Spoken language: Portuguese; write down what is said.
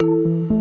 Música